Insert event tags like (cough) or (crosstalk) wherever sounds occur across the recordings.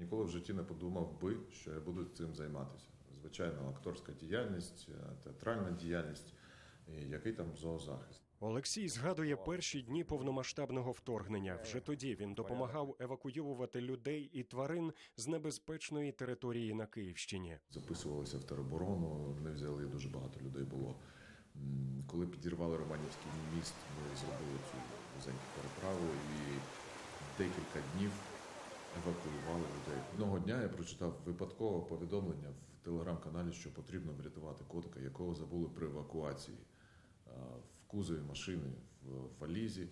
Ніколи в житті не подумав би, що я буду цим займатися. Звичайно, акторська діяльність, е, театральна діяльність, і який там зоозахист. Олексій згадує перші дні повномасштабного вторгнення. Вже тоді він допомагав евакуювати людей і тварин з небезпечної території на Київщині. Записувалися в тероборону, не взяли дуже багато людей було. Коли підірвали Романівський міст, ми зробили цю вузеньку переправу і декілька днів евакуювали людей. Одного дня я прочитав випадкове повідомлення в телеграм-каналі, що потрібно врятувати котика, якого забули при евакуації в кузові машини в валізі.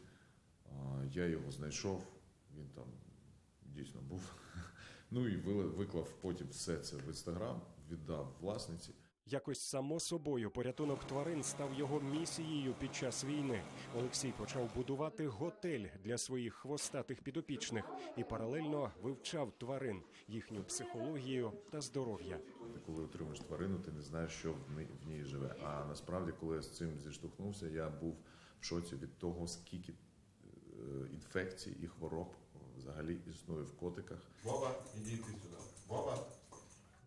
Я його знайшов, він там дійсно був. (laughs) Ну і виклав потім все це в інстаграм, віддав власниці. Якось само собою порятунок тварин став його місією під час війни. Олексій почав будувати готель для своїх хвостатих підопічних і паралельно вивчав тварин, їхню психологію та здоров'я. Ти коли отримуєш тварину, ти не знаєш, що в ній, живе. А насправді, коли я з цим зіштовхнувся, я був в шоці від того, скільки е, інфекцій і хвороб взагалі існує в котиках. Вова, іди ти сюди. Вова.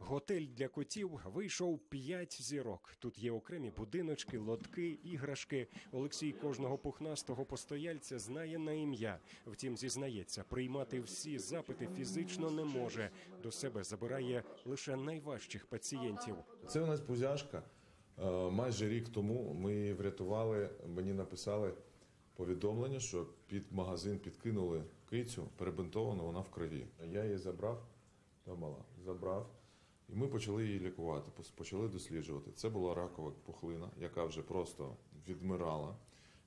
Готель для котів вийшов п'ять зірок. Тут є окремі будиночки, лотки, іграшки. Олексій кожного пухнастого постояльця знає на ім'я. Втім, зізнається, приймати всі запити фізично не може. До себе забирає лише найважчих пацієнтів. Це у нас пузяшка. Е, Майже рік тому ми врятували. Мені написали повідомлення, що під магазин підкинули кицю, перебинтовану, вона в крові. Я її забрав, та мала, забрав. І ми почали її лікувати, почали досліджувати. Це була ракова пухлина, яка вже просто відмирала.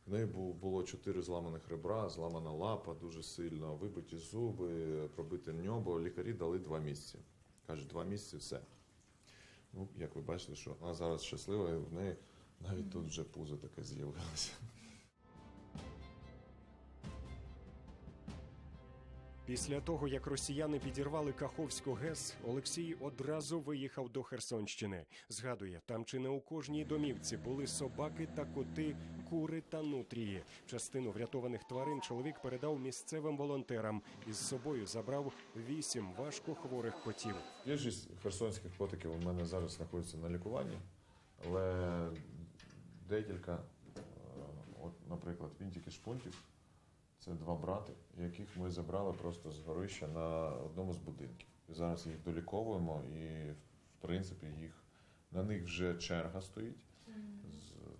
В неї було чотири зламаних ребра, зламана лапа дуже сильно, вибиті зуби, пробите небо. Лікарі дали два місяці. Кажуть, два місяці все. Ну, як ви бачите, що вона зараз щаслива, і в неї навіть тут вже пузо таке з'явилося. Після того, як росіяни підірвали Каховську ГЕС, Олексій одразу виїхав до Херсонщини. Згадує, там чи не у кожній домівці були собаки та коти, кури та нутрії. Частину врятованих тварин чоловік передав місцевим волонтерам. Із собою забрав вісім важко хворих котів. Більшість херсонських котиків у мене зараз знаходяться на лікуванні, але декілька, е, от, наприклад, Вінтік і Шпунтів, це два брати, яких ми забрали просто з горища на одному з будинків. Зараз їх доліковуємо і, в принципі, їх, на них вже черга стоїть,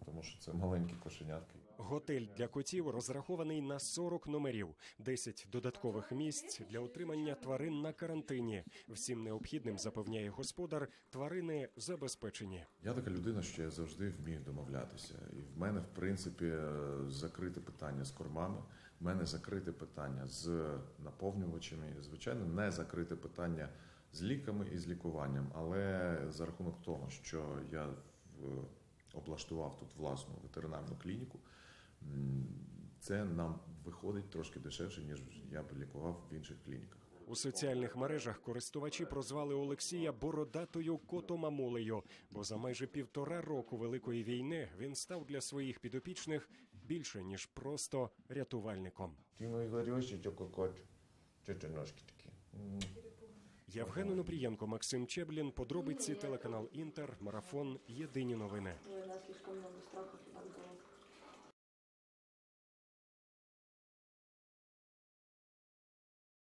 тому що це маленькі кошенятки. Готель для котів розрахований на 40 номерів, 10 додаткових місць для утримання тварин на карантині. Всім необхідним запевняє господар, тварини забезпечені. Я така людина, що я завжди вмію домовлятися. І в мене, в принципі, е, закрите питання з кормами, в мене закрите питання з наповнювачами. Звичайно, не закрите питання з ліками і з лікуванням. Але за рахунок того, що я облаштував тут власну ветеринарну клініку, це нам виходить трошки дешевше, ніж я б лікував в інших клініках. У соціальних мережах користувачі прозвали Олексія бородатою котомамулею, бо за майже півтора року великої війни він став для своїх підопічних більше ніж просто рятувальником. Ти мій горючий чококот. Чотиножки такі. Євген Онопрієнко, Максим Чеблін, подробиці телеканал Інтер, марафон. Єдині новини.